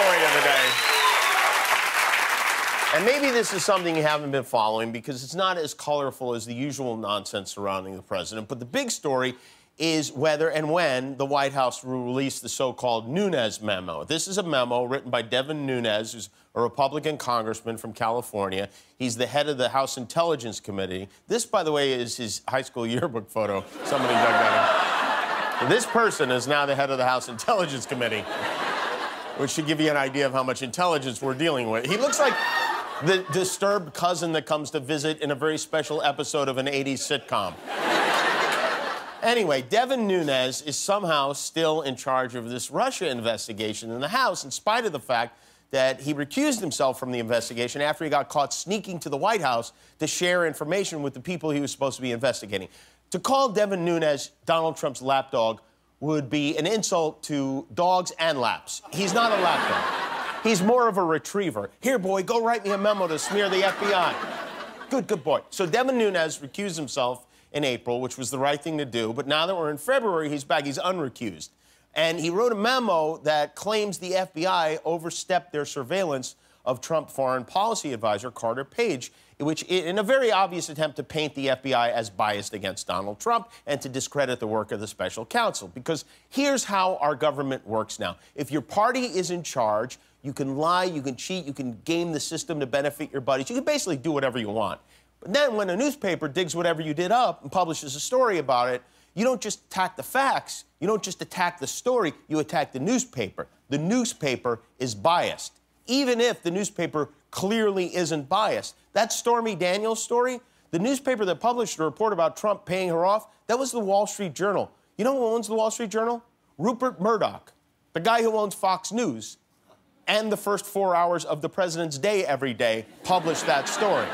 story of the day. And maybe this is something you haven't been following because it's not as colorful as the usual nonsense surrounding the president. But the big story is whether and when the White House will release the so called Nunes memo. This is a memo written by Devin Nunes, who's a Republican congressman from California. He's the head of the House Intelligence Committee. This, by the way, is his high school yearbook photo. Somebody dug that up. This person is now the head of the House Intelligence Committee, which should give you an idea of how much intelligence we're dealing with. He looks like the disturbed cousin that comes to visit in a very special episode of an 80s sitcom. Anyway, Devin Nunes is somehow still in charge of this Russia investigation in the House, in spite of the fact that he recused himself from the investigation after he got caught sneaking to the White House to share information with the people he was supposed to be investigating. To call Devin Nunes Donald Trump's lapdog would be an insult to dogs and laps. He's not a lapdog. He's more of a retriever. Here, boy, go write me a memo to smear the FBI. Good, good boy. So Devin Nunes recused himself in April, which was the right thing to do. But now that we're in February, he's back. He's unrecused. And he wrote a memo that claims the FBI overstepped their surveillance of Trump foreign policy advisor Carter Page, which, in a very obvious attempt to paint the FBI as biased against Donald Trump and to discredit the work of the special counsel. Because here's how our government works now if your party is in charge, you can lie, you can cheat, you can game the system to benefit your buddies. You can basically do whatever you want. But then when a newspaper digs whatever you did up and publishes a story about it, you don't just attack the facts, you don't just attack the story, you attack the newspaper. The newspaper is biased, even if the newspaper clearly isn't biased. That Stormy Daniels story, the newspaper that published a report about Trump paying her off, that was the Wall Street Journal. You know who owns the Wall Street Journal? Rupert Murdoch, the guy who owns Fox News and the first four hours of the president's day every day published that story.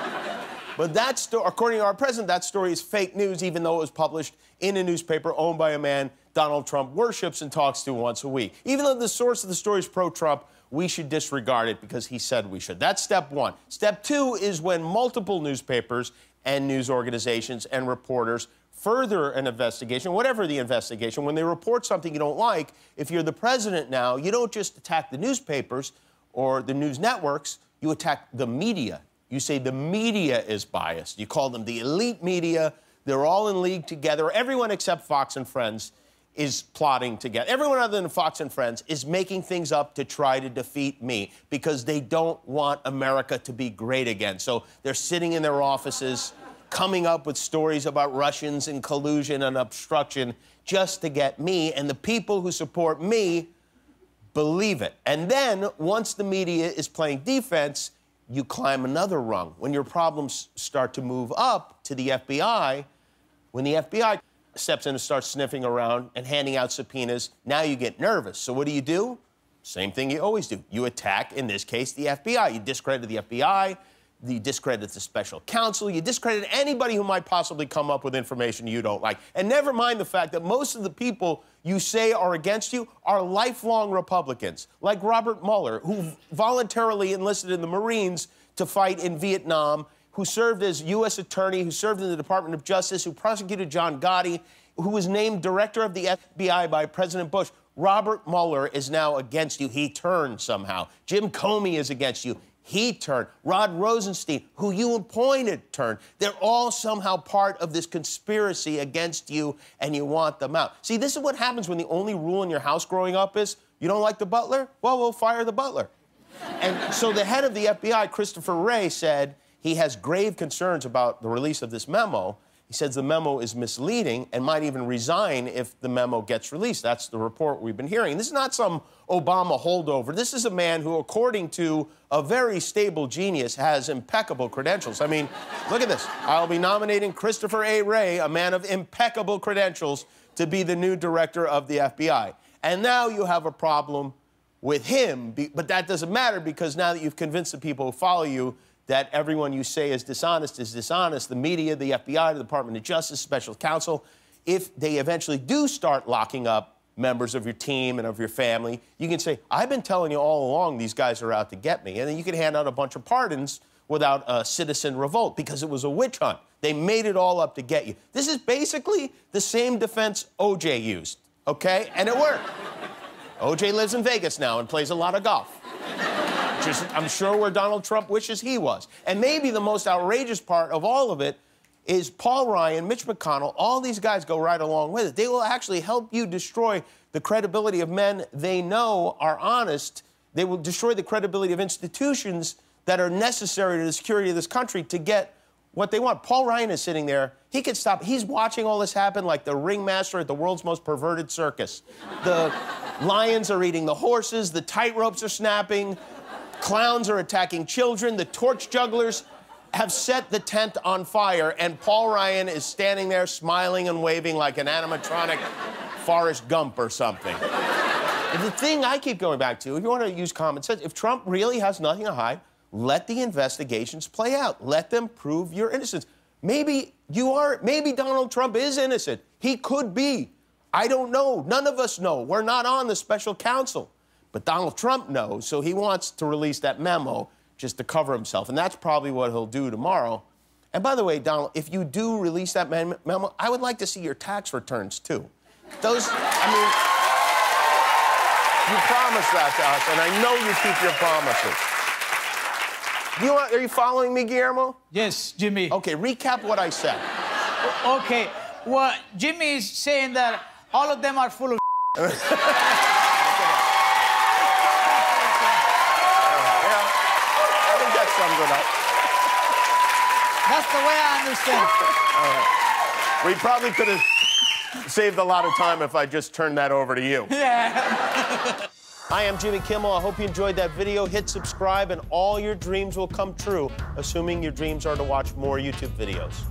But that story, according to our president, that story is fake news, even though it was published in a newspaper owned by a man Donald Trump worships and talks to once a week. Even though the source of the story is pro Trump, we should disregard it because he said we should. That's step one. Step two is when multiple newspapers and news organizations and reporters further an investigation, whatever the investigation, when they report something you don't like, if you're the president now, you don't just attack the newspapers or the news networks, you attack the media. You say the media is biased. You call them the elite media. They're all in league together. Everyone except Fox and Friends is plotting together. Everyone other than Fox and Friends is making things up to try to defeat me because they don't want America to be great again. So they're sitting in their offices coming up with stories about Russians and collusion and obstruction just to get me and the people who support me believe it. And then once the media is playing defense, you climb another rung. When your problems start to move up to the FBI, when the FBI steps in and starts sniffing around and handing out subpoenas, now you get nervous. So what do you do? Same thing you always do. You attack, in this case, the FBI. You discredit the FBI, you discredit the special counsel, you discredit anybody who might possibly come up with information you don't like. And never mind the fact that most of the people you say are against you are lifelong Republicans, like Robert Mueller, who voluntarily enlisted in the Marines to fight in Vietnam, who served as U.S. Attorney, who served in the Department of Justice, who prosecuted John Gotti, who was named director of the FBI by President Bush. Robert Mueller is now against you. He turned somehow. Jim Comey is against you he turned. Rod Rosenstein, who you appointed, turned. They're all somehow part of this conspiracy against you, and you want them out. See, this is what happens when the only rule in your house growing up is you don't like the butler? Well, we'll fire the butler. and so the head of the FBI, Christopher Wray, said he has grave concerns about the release of this memo he says the memo is misleading and might even resign if the memo gets released. That's the report we've been hearing. This is not some Obama holdover. This is a man who, according to a very stable genius, has impeccable credentials. I mean, look at this. I'll be nominating Christopher A. Wray, a man of impeccable credentials, to be the new director of the FBI. And now you have a problem with him, but that doesn't matter because now that you've convinced the people who follow you that everyone you say is dishonest is dishonest. The media, the FBI, the Department of Justice, special counsel, if they eventually do start locking up members of your team and of your family, you can say, I've been telling you all along these guys are out to get me. And then you can hand out a bunch of pardons without a citizen revolt because it was a witch hunt. They made it all up to get you. This is basically the same defense OJ used, okay? And it worked. OJ lives in Vegas now and plays a lot of golf. Just, I'm sure where Donald Trump wishes he was. And maybe the most outrageous part of all of it is Paul Ryan, Mitch McConnell, all these guys go right along with it. They will actually help you destroy the credibility of men they know are honest. They will destroy the credibility of institutions that are necessary to the security of this country to get what they want. Paul Ryan is sitting there. He could stop. He's watching all this happen like the ringmaster at the world's most perverted circus. The lions are eating the horses, the tightropes are snapping, clowns are attacking children, the torch jugglers have set the tent on fire, and Paul Ryan is standing there smiling and waving like an animatronic Forrest Gump or something. the thing I keep going back to, if you want to use common sense, if Trump really has nothing to hide, let the investigations play out. Let them prove your innocence. Maybe you are, maybe Donald Trump is innocent. He could be. I don't know. None of us know. We're not on the special counsel. But Donald Trump knows, so he wants to release that memo just to cover himself. And that's probably what he'll do tomorrow. And by the way, Donald, if you do release that memo, I would like to see your tax returns too. Those, I mean, you promised that to us, and I know you keep your promises. You want, are you following me, Guillermo? Yes, Jimmy. Okay, recap what I said. Okay, well, Jimmy is saying that all of them are full of sums it up. That's the way I understand We probably could have saved a lot of time if I just turned that over to you. Yeah. Hi, I am Jimmy Kimmel. I hope you enjoyed that video. Hit subscribe, and all your dreams will come true, assuming your dreams are to watch more YouTube videos.